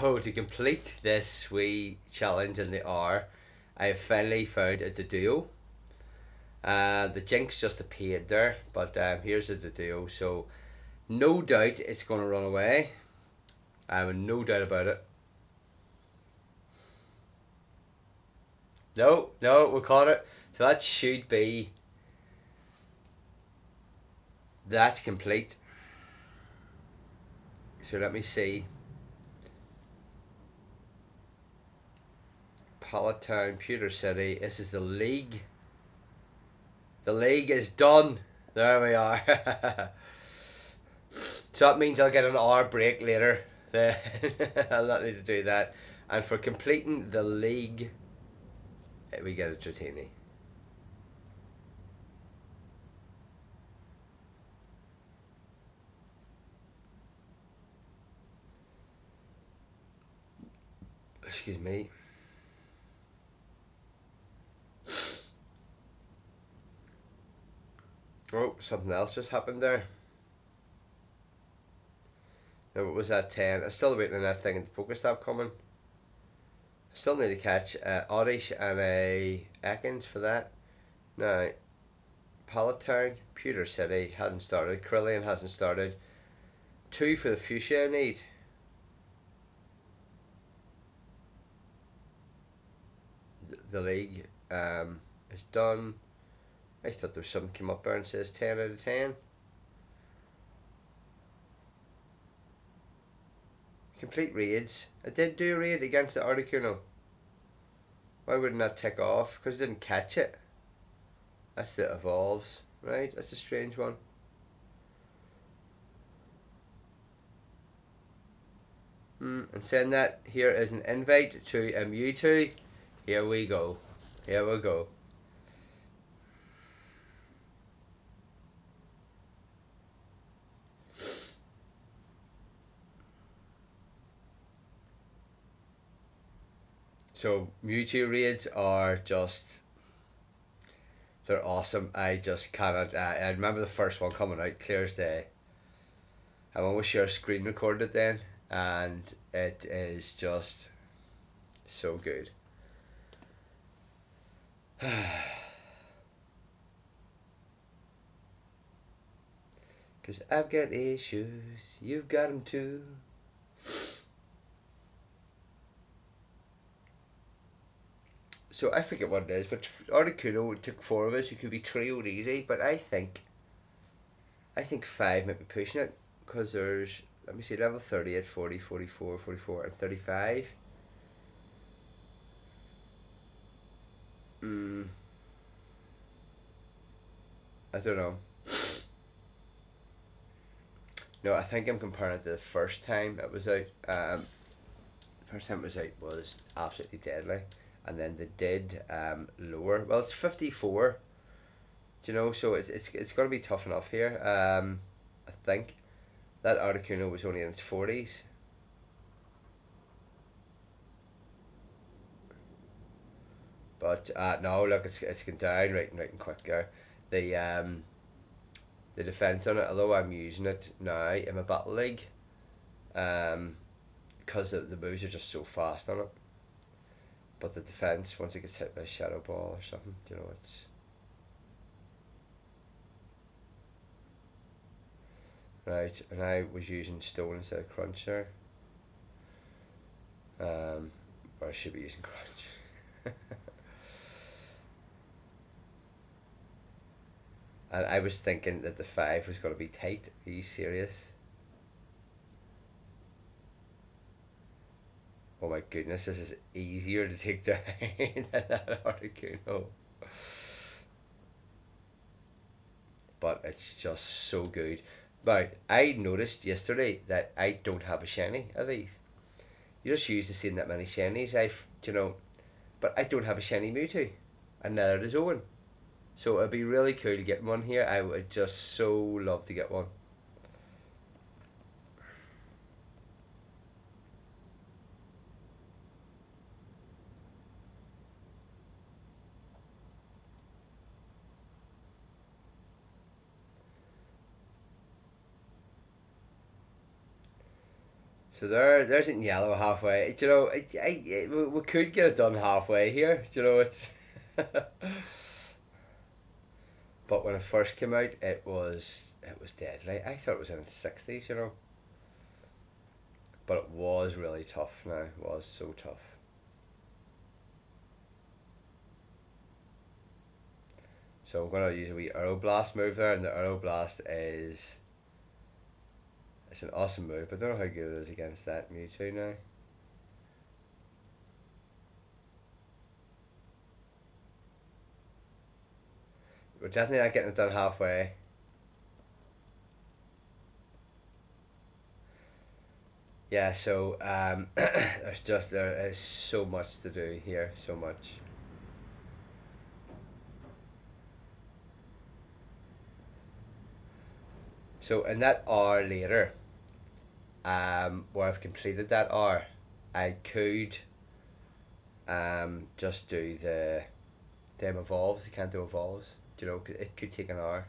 So to complete this wee challenge in the hour, I finally found a Duo. Uh, the Jynx just appeared there, but um, here's a Duo. So no doubt it's going to run away. I have no doubt about it. No, no, we caught it. So that should be that complete. So let me see. Pallet Town, Pewter City. This is the league. The league is done. There we are. so that means I'll get an hour break later. I'll not need to do that. And for completing the league, eh, we get a Dratini. Excuse me. Oh, something else just happened there. No, what was that 10? I'm still waiting on that thing in the Pokestop coming. I still need to catch uh, Oddish and a Ekans for that. Now, Pallet Town, Pewter City hasn't started. Cerulean hasn't started. Two for the Fuchsia I need. The, the league um, is done. I thought there was something came up there and says 10 out of 10. Complete raids. I did do a raid against the Articuno. Why wouldn't that tick off? Because I didn't catch it. That's the evolves, right? That's a strange one. Mm, and send that here is an invite to a Mewtwo. Here we go. Here we go. So Mewtwo raids are just they're awesome. I just cannot. Uh, I remember the first one coming out clear as day. I almost sure screen recorded then, and it is just so good. Cause I've got issues, you've got them too. So I forget what it is, but Articuno took four of us. You could be trioed easy, but I think, I think five might be pushing it because there's let me see level 38, 40, 44, 44, and 35. Hmm. I don't know. No, I think I'm comparing it to the first time it was out. Um, first time it was out was absolutely deadly and then they did um, lower. Well, it's fifty four. Do you know? So it's it's it's going to be tough enough here. Um, I think that Articuno was only in its forties. But uh, no, look, it's it's going down right and right and quick there. The um, the defense on it, although I'm using it now in my battle league, um, because the, the moves are just so fast on it. But the defence, once it gets hit by a shadow ball or something, do you know, it's. Right, and I was using stone instead of crunch there. Um, or I should be using crunch. and I was thinking that the five was going to be tight. Are you serious? Oh my goodness, this is easier to take down than that Articuno. But it's just so good. But I noticed yesterday that I don't have a shiny of these. You're just used to seeing that many shinies. I've, you know, but I don't have a shiny Mewtwo, and neither does Owen. So it'd be really cool to get one here. I would just so love to get one. So there, there's it in yellow halfway. Do you know, I, I, we could get it done halfway here. Do you know, it's. but when it first came out, it was it was deadly. I thought it was in the sixties, you know. But it was really tough. Now it was so tough. So I'm gonna use a wee Aeroblast move there, and the Aeroblast is it's an awesome move, but I don't know how good it is against that Mewtwo now. We're definitely not getting it done halfway. Yeah, so um, there's just there is so much to do here, so much. So in that hour later, um, where I've completed that hour, I could um, just do the them evolves, the Kanto evolves. Do you know, it could take an hour.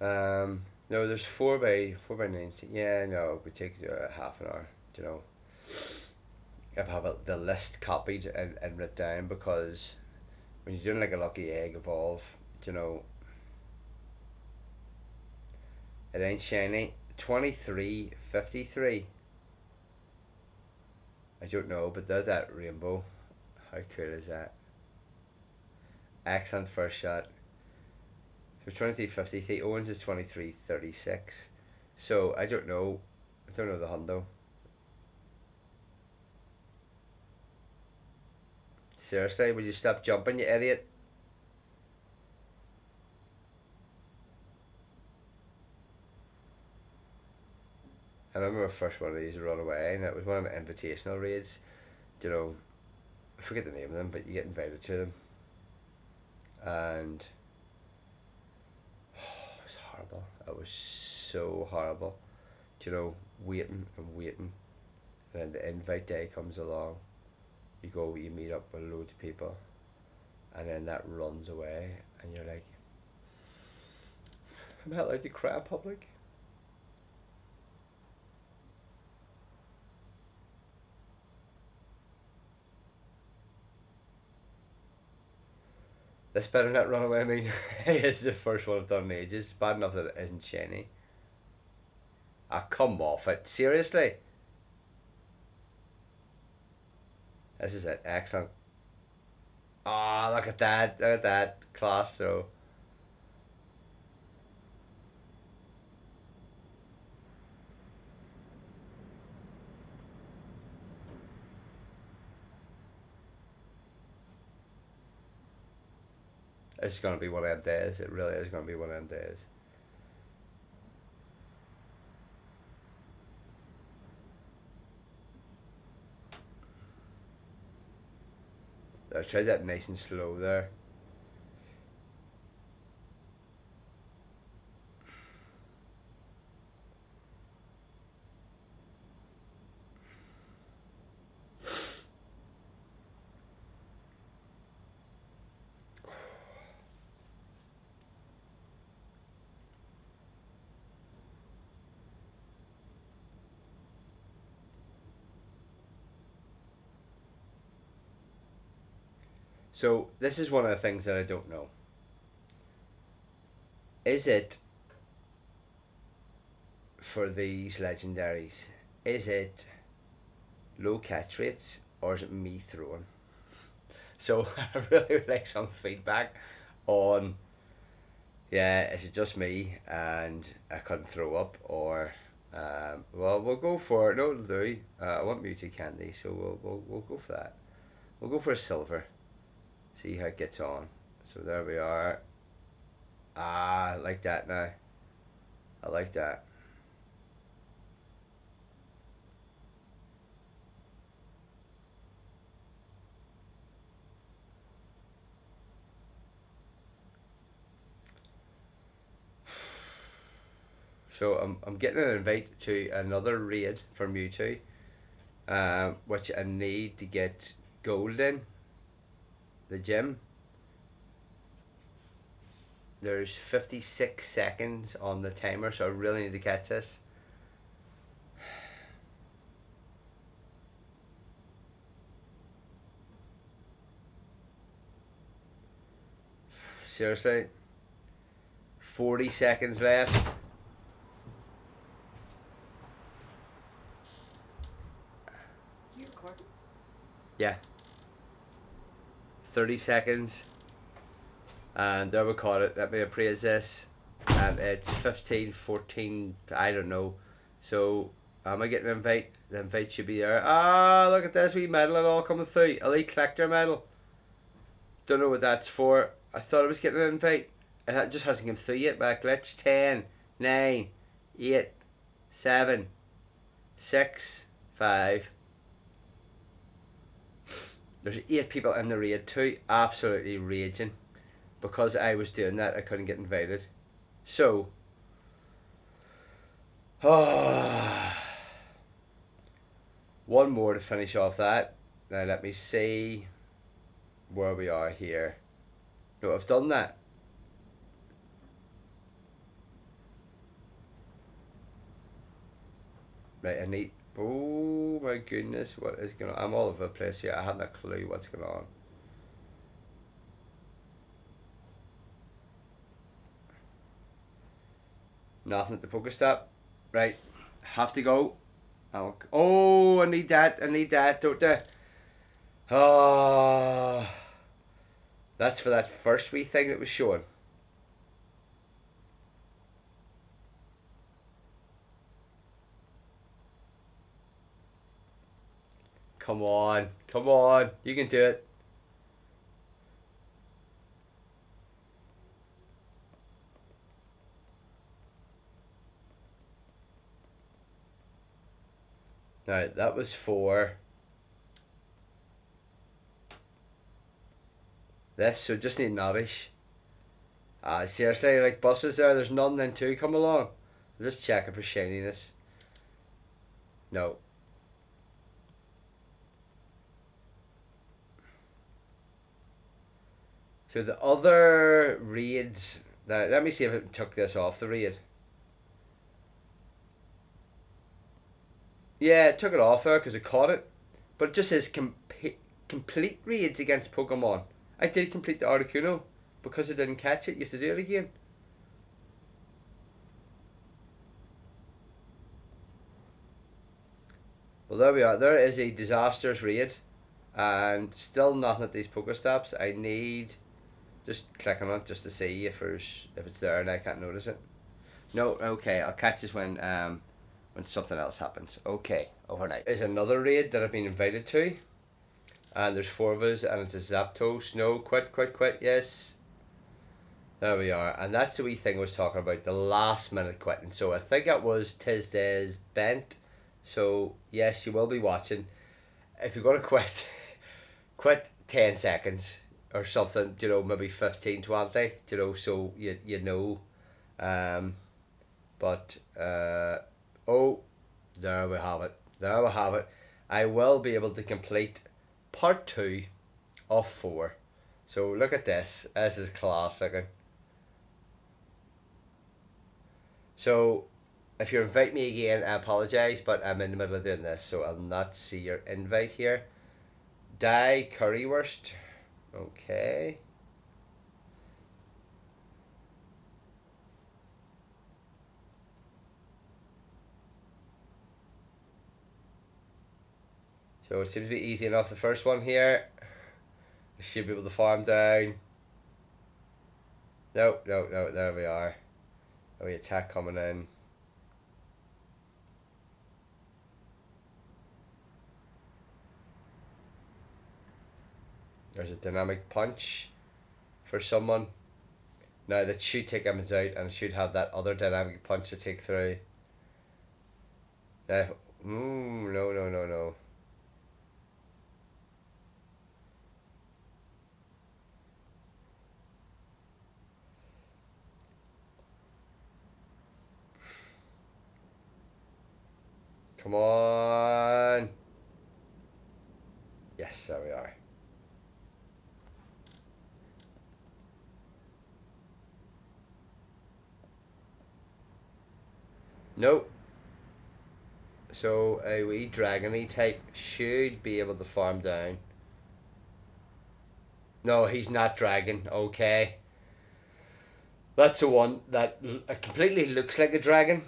Um, no, there's four by four by nineteen. Yeah, no, it would take uh, half an hour. Do you know, I have a, the list copied and, and written down because when you're doing like a lucky egg evolve, you know, it ain't shiny. Twenty three fifty three. I don't know, but there's that rainbow. How cool is that? Excellent first shot. So twenty three fifty three. Owens is twenty three thirty six. So I don't know. I don't know the hundo. Seriously, will you stop jumping, you idiot? I remember my first one of these run away, and it was one of my invitational raids. Do You know, I forget the name of them, but you get invited to them. And oh, it was horrible. It was so horrible. Do You know, waiting and waiting, and then the invite day comes along you go, you meet up with loads of people, and then that runs away, and you're like, I'm not allowed to cry in public. This better not run away. I mean, it's the first one I've done in ages. Bad enough that it isn't shiny. Ah, come off it. Seriously? This is it. Excellent. Ah, oh, look at that. Look at that. Class throw. It's going to be one of them days. It really is going to be one of them days. I tried that nice and slow there. So this is one of the things that I don't know. Is it for these legendaries? Is it low catch rates or is it me throwing? So I really would like some feedback on yeah, is it just me and I couldn't throw up or um, well we'll go for no it'll. Uh, I want Mewtwo candy, so we'll, we'll we'll go for that. We'll go for a silver see how it gets on. So there we are. Ah, I like that now. I like that. So I'm, I'm getting an invite to another raid for Mewtwo, uh, which I need to get gold in the gym. There's 56 seconds on the timer, so I really need to catch this. Seriously? 40 seconds left. You recording? Yeah. 30 seconds. And there we caught it. Let me appraise this. And it's 15, 14, I don't know. So, am I getting an invite? The invite should be there. Ah, look at this wee medal and all coming through. Elite Collector medal. Don't know what that's for. I thought I was getting an invite. It just hasn't come through yet a glitch. 10, 9, 8, 7, 6, 5, there's eight people in the raid too, absolutely raging. Because I was doing that, I couldn't get invited. So, oh, one more to finish off that. Now let me see where we are here. No, I've done that. Right, I need Oh my goodness, what is going on? I'm all over the place here. I haven't a clue what's going on. Nothing at the Pokestop. Right, have to go. I'll, oh, I need that. I need that, don't I? Oh, that's for that first wee thing that was showing. Come on. Come on. You can do it. Now, that was four. This, so just need Navish. Ah, seriously, like buses there, there's none then two come along. I'm just checking for shininess. No. So the other raids, that, let me see if it took this off the raid. Yeah, it took it off there because it caught it. But it just says com complete raids against Pokemon. I did complete the Articuno. Because it didn't catch it, you have to do it again. Well, there we are. There is a disastrous raid. And still nothing at these Pokestops. I need just click on it just to see if there's if it's there and I can't notice it. No, okay, I'll catch this when um when something else happens. Okay, overnight. There's another raid that I've been invited to. And there's four of us and it's a Zapdos. No, quit, quit, quit, yes. There we are. And that's the wee thing I was talking about, the last minute quitting. So I think it was Tisday's bent. So yes, you will be watching. If you're gonna quit, quit ten seconds or something, you know, maybe 15, 20, you know, so you, you know. Um, but, uh, oh, there we have it. There we have it. I will be able to complete part two of four. So look at this. This is class looking. So if you invite me again, I apologise, but I'm in the middle of doing this, so I'll not see your invite here. Die Currywurst. Okay. So it seems to be easy enough. The first one here, I should be able to farm down. No, no, no, there we are. Oh, we attack coming in. There's a dynamic punch for someone. Now that should take him out and should have that other dynamic punch to take through. Now, mm, no, no, no, no. Come on. Yes, there we are. No. So a wee dragony type should be able to farm down. No, he's not dragon. Okay. That's the one that completely looks like a dragon,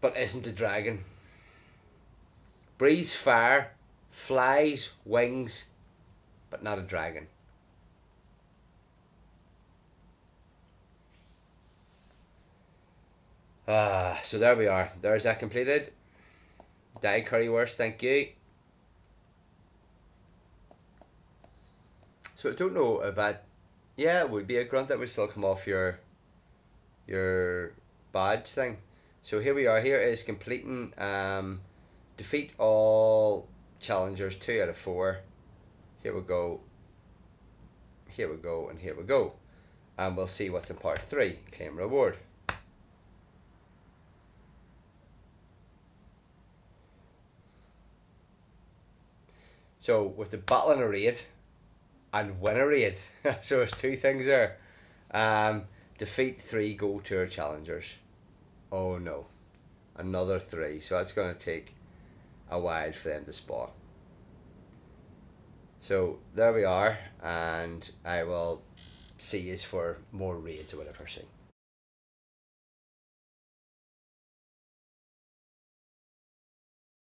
but isn't a dragon. Breathes fire, flies, wings, but not a dragon. Ah, so there we are. There's that completed. Die currywurst, thank you. So I don't know about yeah, it would be a grunt that would still come off your your badge thing. So here we are. Here is completing um, defeat all challengers two out of four. Here we go. Here we go, and here we go. And we'll see what's in part three. Claim reward. So with the battle in a raid and win a raid, so there's two things there. Um, defeat three Gold Tour challengers. Oh no, another three. So that's going to take a while for them to spawn. So there we are, and I will see you for more raids or whatever soon.